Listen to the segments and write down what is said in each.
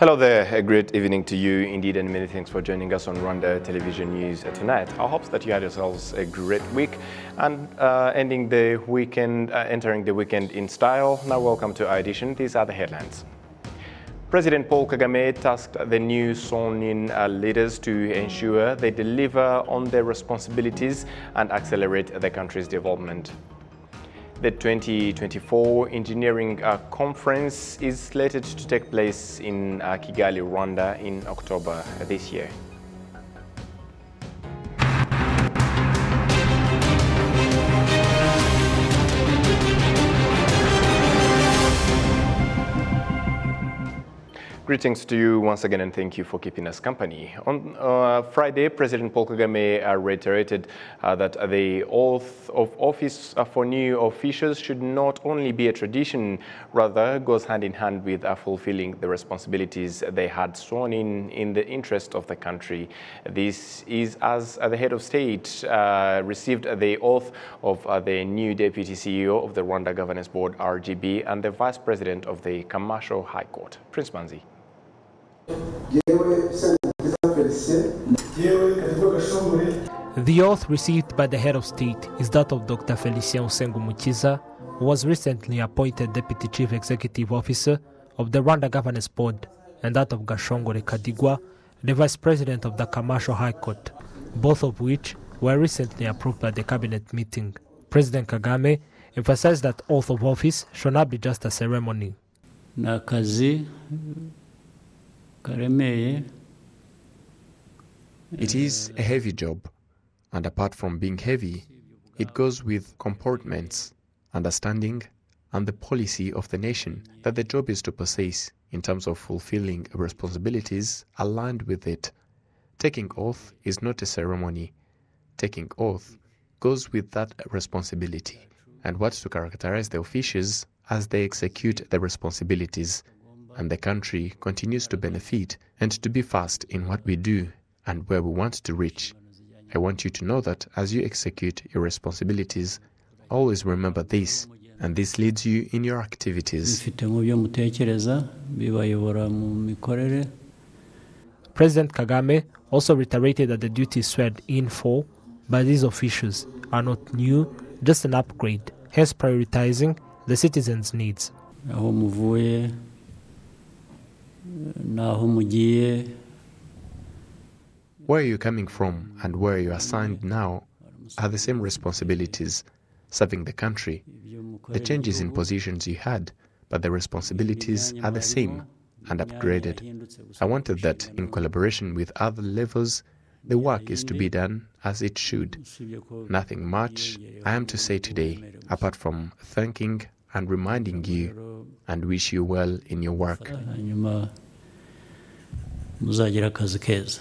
Hello there, a great evening to you indeed, and many thanks for joining us on Rwanda Television News tonight. I hope that you had yourselves a great week and uh, ending the weekend, uh, entering the weekend in style. Now, welcome to our edition. These are the headlines. President Paul Kagame tasked the new sworn-in uh, leaders to ensure they deliver on their responsibilities and accelerate the country's development. The 2024 Engineering uh, Conference is slated to take place in uh, Kigali, Rwanda in October this year. Greetings to you once again and thank you for keeping us company. On uh, Friday, President Paul Kagame uh, reiterated uh, that the oath of office uh, for new officials should not only be a tradition, rather goes hand in hand with uh, fulfilling the responsibilities they had sworn in in the interest of the country. This is as the head of state uh, received the oath of the new deputy CEO of the Rwanda Governance Board, RGB, and the vice president of the Commercial High Court, Prince Manzi. The oath received by the head of state is that of Dr. Felicien Usengumukiza, who was recently appointed Deputy Chief Executive Officer of the Rwanda Governance Board, and that of Gashongore Kadigwa, the Vice President of the Commercial High Court, both of which were recently approved by the cabinet meeting. President Kagame emphasized that oath of office should not be just a ceremony. It is a heavy job, and apart from being heavy, it goes with comportments, understanding, and the policy of the nation that the job is to possess in terms of fulfilling responsibilities aligned with it. Taking oath is not a ceremony. Taking oath goes with that responsibility and what to characterize the officials as they execute the responsibilities and the country continues to benefit and to be fast in what we do and where we want to reach. I want you to know that as you execute your responsibilities, always remember this, and this leads you in your activities. bifite mu byo mutekereza bibayobora mu mikorere President Kagame also reiterated that the duties sworn in for by these officials are not new, just an upgrade, hence prioritizing the citizens' needs. Aho muvuye n'aho mugiye Where you're coming from and where you're assigned now are the same responsibilities, serving the country. The changes in positions you had, but the responsibilities are the same and upgraded. I wanted that in collaboration with other levels, the work is to be done as it should. Nothing much I am to say today, apart from thanking and reminding you and wish you well in your work. Muzagira akazi keza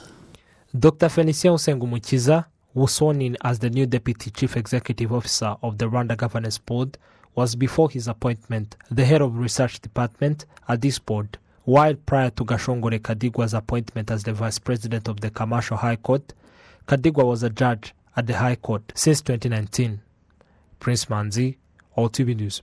Dr. Felicien Osengo Mukiza, who sworn in as the new Deputy Chief Executive Officer of the Rwanda Governance Board, was before his appointment the head of research department at this board, while prior to Gashongore Kadigwa's appointment as the Vice President of the Commercial High Court, Kadigwa was a judge at the High Court since 2019. Prince Manzi, OTV News.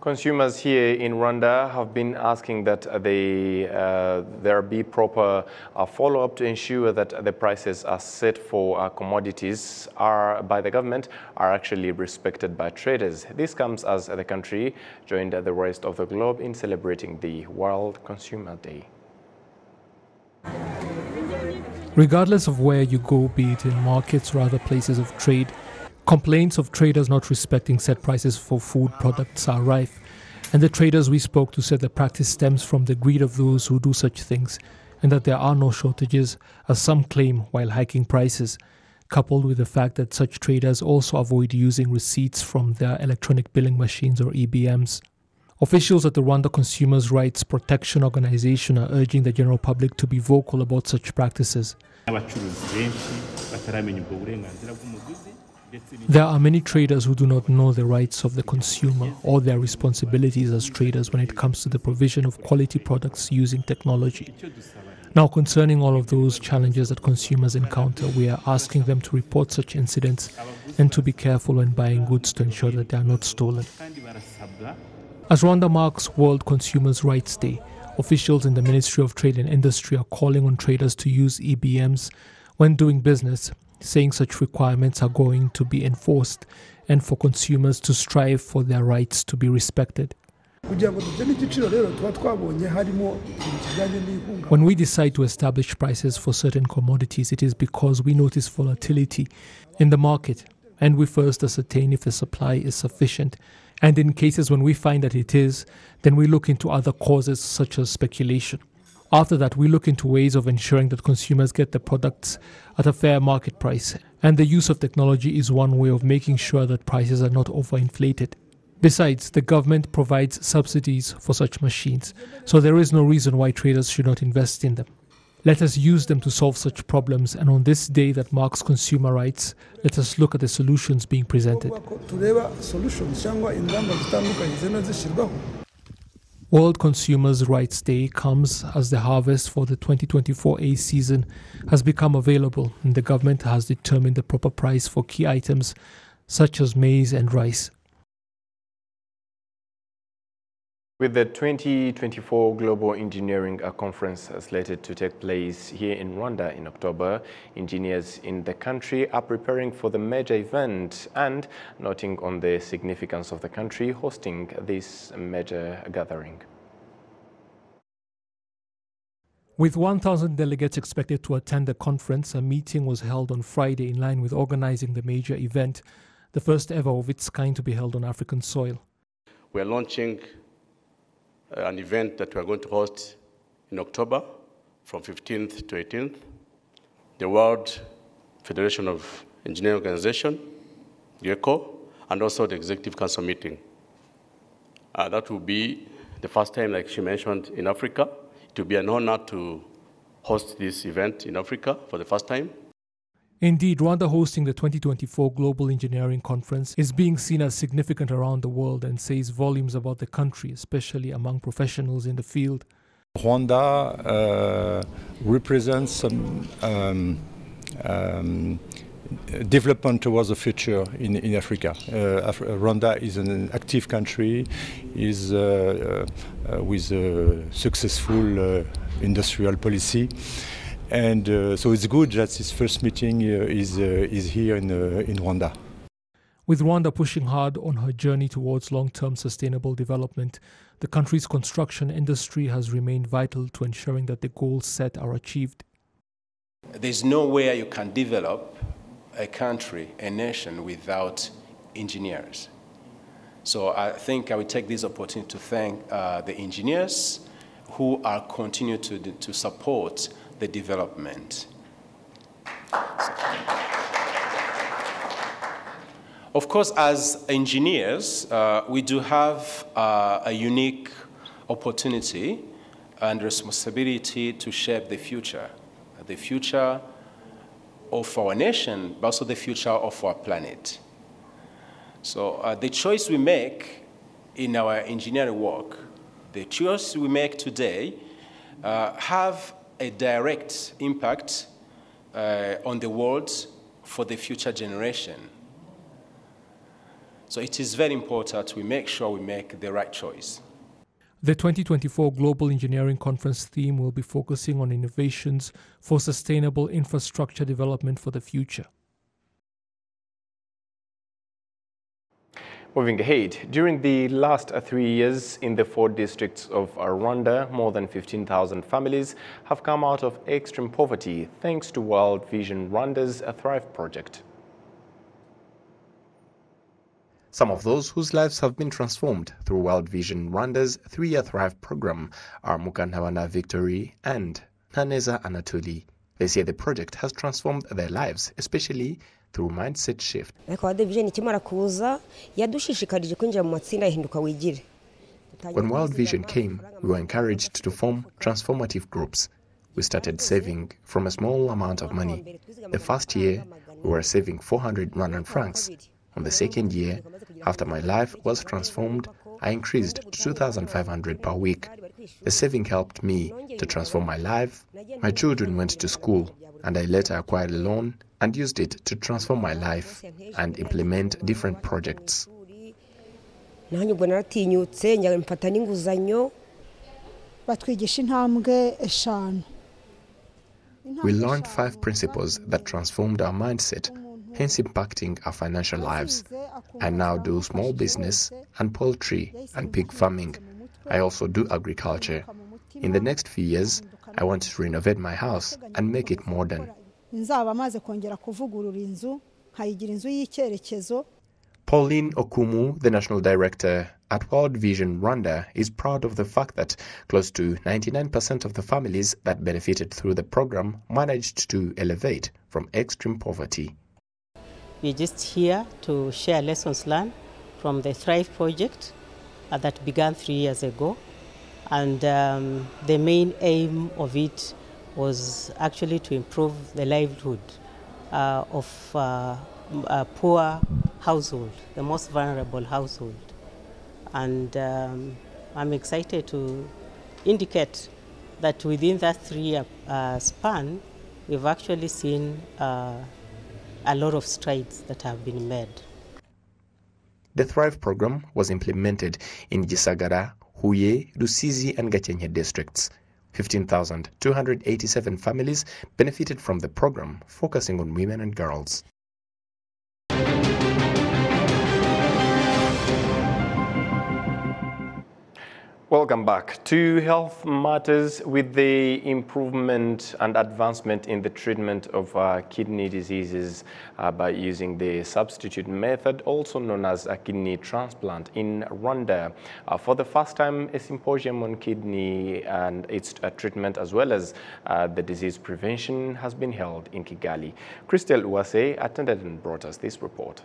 Consumers here in Rwanda have been asking that they, uh, there be proper uh, follow-up to ensure that the prices are set for uh, commodities are by the government are actually respected by traders. This comes as the country joined the rest of the globe in celebrating the World Consumer Day. Regardless of where you go, be it in markets or other places of trade, complaints of traders not respecting set prices for food products are rife. And the traders we spoke to said the practice stems from the greed of those who do such things, and that there are no shortages, as some claim, while hiking prices, coupled with the fact that such traders also avoid using receipts from their electronic billing machines or EBMs. Officials at the Rwanda Consumers' Rights Protection Organization are urging the general public to be vocal about such practices. There are many traders who do not know the rights of the consumer or their responsibilities as traders when it comes to the provision of quality products using technology. Now, concerning all of those challenges that consumers encounter, we are asking them to report such incidents and to be careful when buying goods to ensure that they are not stolen. As Rwanda marks World Consumers' Rights Day, Officials in the Ministry of Trade and Industry are calling on traders to use EBMs when doing business, saying such requirements are going to be enforced and for consumers to strive for their rights to be respected. When we decide to establish prices for certain commodities, it is because we notice volatility in the market and we first ascertain if the supply is sufficient. And in cases when we find that it is, then we look into other causes such as speculation. After that, we look into ways of ensuring that consumers get the products at a fair market price. And the use of technology is one way of making sure that prices are not overinflated. Besides, the government provides subsidies for such machines, so there is no reason why traders should not invest in them. Let us use them to solve such problems, and on this day that marks consumer rights, let us look at the solutions being presented. World Consumers' Rights Day comes as the harvest for the 2024 A season has become available, and the government has determined the proper price for key items such as maize and rice. With the 2024 Global Engineering Conference slated to take place here in Rwanda in October, engineers in the country are preparing for the major event and noting on the significance of the country hosting this major gathering. With 1,000 delegates expected to attend the conference, a meeting was held on Friday in line with organizing the major event, the first ever of its kind to be held on African soil. We're launching an event that we are going to host in October from 15th to 18th. The World Federation of Engineering Organization, GECO, and also the Executive Council meeting. Uh, that will be the first time, like she mentioned, in Africa. It will be an honor to host this event in Africa for the first time. Indeed, Rwanda hosting the 2024 Global Engineering Conference is being seen as significant around the world and says volumes about the country, especially among professionals in the field. Rwanda uh, represents some um, um, development towards the future in, in Africa. Uh, Af Rwanda is an active country, is uh, uh with a successful uh, industrial policy. And uh, so it's good that this first meeting uh, is, uh, is here in, in Rwanda. With Rwanda pushing hard on her journey towards long term sustainable development, the country's construction industry has remained vital to ensuring that the goals set are achieved. There's nowhere you can develop a country, a nation, without engineers. So I think I will take this opportunity to thank uh, the engineers who are continuing to, to support the development. Of course, as engineers, uh, we do have uh, a unique opportunity and responsibility to shape the future, the future of our nation, but also the future of our planet. So uh, the choice we make in our engineering work, the choice we make today, uh, have a direct impact uh, on the world for the future generation. So it is very important we make sure we make the right choice. The 2024 Global Engineering Conference theme will be focusing on innovations for sustainable infrastructure development for the future. Moving ahead, during the last three years in the four districts of Rwanda, more than 15,000 families have come out of extreme poverty thanks to World Vision Rwanda's Thrive project. Some of those whose lives have been transformed through World Vision Rwanda's three-year Thrive program are Mukantabana Victory and Ntaneza Anatoli. They say the project has transformed their lives, especially through mindset shift. When World Vision came, we were encouraged to form transformative groups. We started saving from a small amount of money. The first year, we were saving 400 Rwandan francs. On the second year, after my life was transformed, I increased to 2,500 per week. The saving helped me to transform my life. My children went to school, and I later acquired a loan and used it to transform my life and implement different projects. batwigisha intambwe eshanu We learned five principles that transformed our mindset, hence impacting our financial lives. I now do small business and poultry and pig farming. I also do agriculture. In the next few years, I want to renovate my house and make it modern. Nzaba maze kongera kuvugurura inzu nkayigira inzu y'icyerekezo Pauline Okumu, the national director at World Vision Rwanda, is proud of the fact that close to 99% of the families that benefited through the program managed to elevate from extreme poverty. We're just here to share lessons learned from the Thrive project that began three years ago. And um, the main aim of it was actually to improve the livelihood uh, of uh, a poor household, the most vulnerable household. And um, I'm excited to indicate that within that three-year uh, span, we've actually seen uh, a lot of strides that have been made. The Thrive program was implemented in Gisagara, Huye, Rusizi, and Gakenke districts. 15,287 families benefited from the program, focusing on women and girls. Welcome back to Health Matters. With the improvement and advancement in the treatment of uh, kidney diseases uh, by using the substitute method, also known as a kidney transplant in Rwanda, uh, for the first time, a symposium on kidney and its uh, treatment, as well as uh, the disease prevention, has been held in Kigali. Christelle Uwase attended and brought us this report.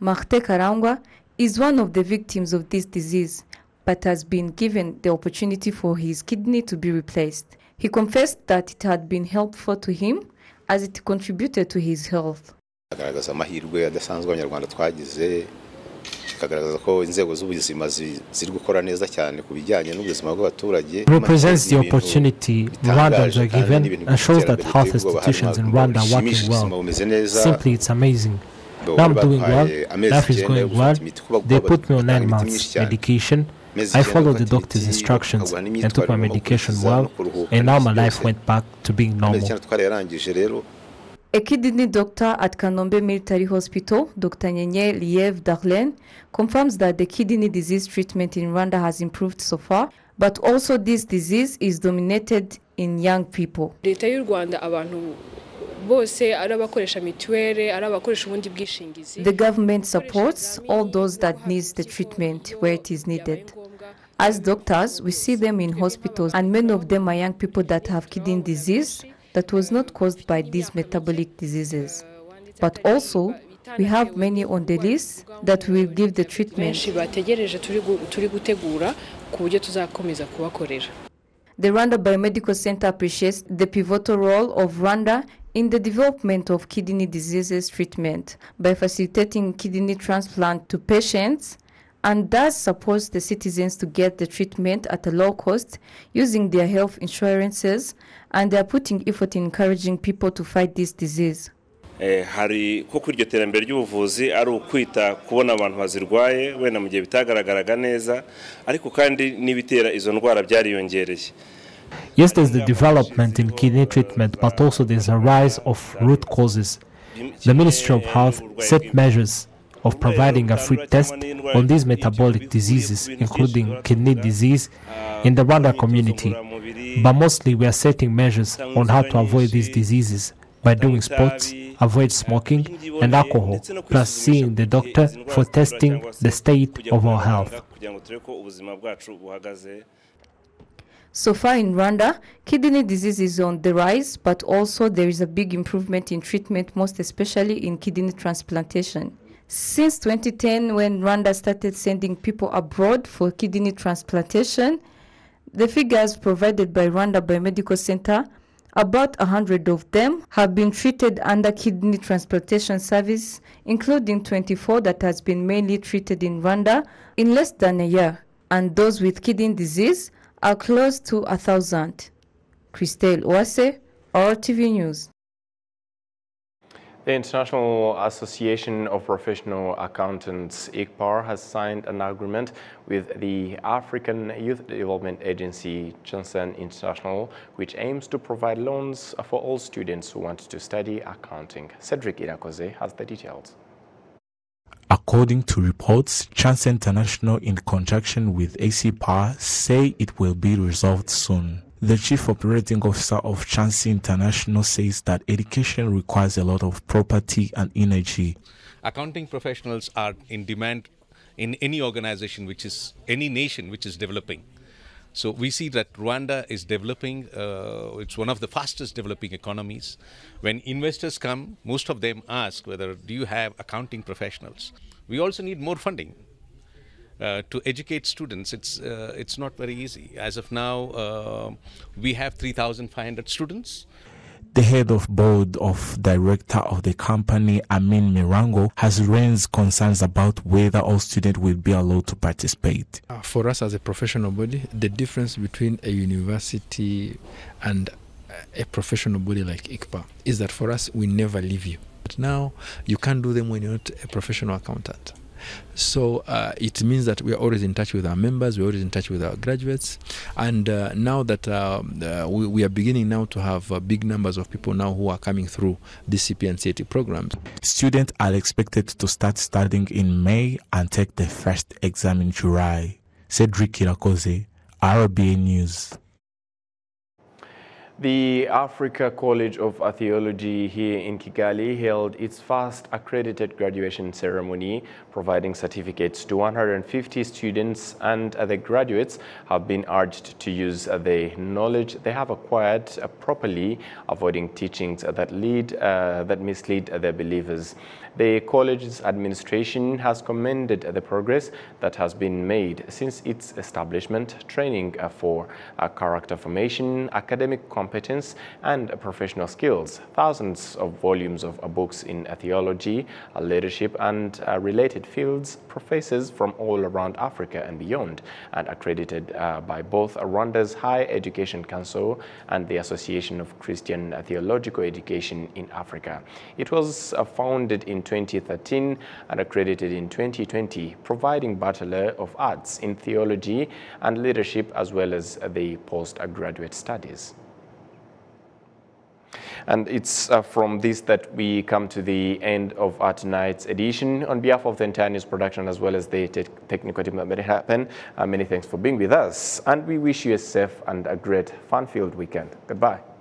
Marte Karangwa is one of the victims of this disease but has been given the opportunity for his kidney to be replaced. He confessed that it had been helpful to him as it contributed to his health. agaragaza amahirwe adasanzwe abanyarwanda twagize bikagaragaza ko inzego z'ubuzima ziri gukora neza cyane ku bijyanye n'ubuzima bw'abaturage represents the opportunity Rwandans are given and shows that health institutions in Rwanda are working well. Simply, it's amazing. Now I'm doing well, life is going well. They put me on nine months medication. I followed the doctor's instructions and took my medication well, and now my life went back to being normal. A kidney doctor at Kanombe Military Hospital, Dr. Nyenye Liev Darlene, confirms that the kidney disease treatment in Rwanda has improved so far, but also this disease is dominated in young people. leta y'u rwanda abantu bose ari abakoresha mituweli ari abakoresha ubundi bwishingizi The government supports all those that needs the treatment where it is needed. As doctors, we see them in hospitals and many of them are young people that have kidney disease that was not caused by these metabolic diseases. But also, we have many on the list that will give the treatment. benshi bategereje turi gu- turi gutegura ku buryo tuzakomeza kubakorera The Rwanda Biomedical Center appreciates the pivotal role of Rwanda in the development of kidney diseases treatment by facilitating kidney transplant to patients and thus supports the citizens to get the treatment at a low cost using their health insurances and they are putting effort in encouraging people to fight this disease. Eh, hari ko kuri iryo terambere ry'ubuvuzi ari ukwita kubona abantu bazirwaye wenda mu gihe bitagaragaraga neza ariko kandi n'ibitera izo ndwara byariyongereye Yes, there's the development in kidney treatment, but also there's a rise of root causes. The Ministry of Health set measures of providing a free test on these metabolic diseases, including kidney disease, in the Rwanda community. But mostly we are setting measures on how to avoid these diseases by doing sports, avoid smoking and alcohol, plus seeing the doctor for testing the state of our health. So far in Rwanda, kidney disease is on the rise, but also there is a big improvement in treatment, most especially in kidney transplantation. Since 2010, when Rwanda started sending people abroad for kidney transplantation, the figures provided by Rwanda Biomedical Center, about 100 of them have been treated under kidney transplantation service, including 24 that has been mainly treated in Rwanda in less than a year, and those with kidney disease are close to a thousand. Christelle Uwase, RTV News. The International Association of Professional Accountants, ICPAR, has signed an agreement with the African Youth Development Agency, Chancen International, which aims to provide loans for all students who want to study accounting. Cedric Irakoze has the details. According to reports, Chancen International, in conjunction with ICPAR, say it will be resolved soon. The chief operating officer of Chancen International says that education requires a lot of property and energy. Accounting professionals are in demand in any organization which is any nation which is developing. So we see that Rwanda is developing, uh, it's one of the fastest developing economies. When investors come, most of them ask whether do you have accounting professionals. We also need more funding. Uh, to educate students, it's uh, it's not very easy. As of now, uh, we have 3,500 students. The head of board of director of the company, Amin Mirango, has raised concerns about whether all students will be allowed to participate. Uh, for us as a professional body, the difference between a university and a professional body like ICPA is that for us, we never leave you. But now, you can't do them when you're not a professional accountant. So uh, it means that we are always in touch with our members, we're always in touch with our graduates, and uh, now that uh, uh we, we, are beginning now to have uh, big numbers of people now who are coming through the CPNCAT programs. Students are expected to start studying in May and take the first exam in July. Cedric Irakoze, RBA News. The Africa College of Theology here in Kigali held its first accredited graduation ceremony, providing certificates to 150 students and the graduates have been urged to use the knowledge they have acquired properly, avoiding teachings that lead uh, that mislead their believers. The college's administration has commended the progress that has been made since its establishment, training for uh, character formation, academic competence, and professional skills. Thousands of volumes of books in theology, uh, leadership, and uh, related fields, professors from all around Africa and beyond, and accredited by both Rwanda's Higher Education Council and the Association of Christian Theological Education in Africa. It was founded in 2013 and accredited in 2020, providing Bachelor of Arts in Theology and Leadership as well as the postgraduate studies. And it's uh, from this that we come to the end of our tonight's edition. On behalf of the entire news production as well as the te technical team that made it happen, uh, many thanks for being with us. And we wish you a safe and a great fun-filled weekend. Goodbye.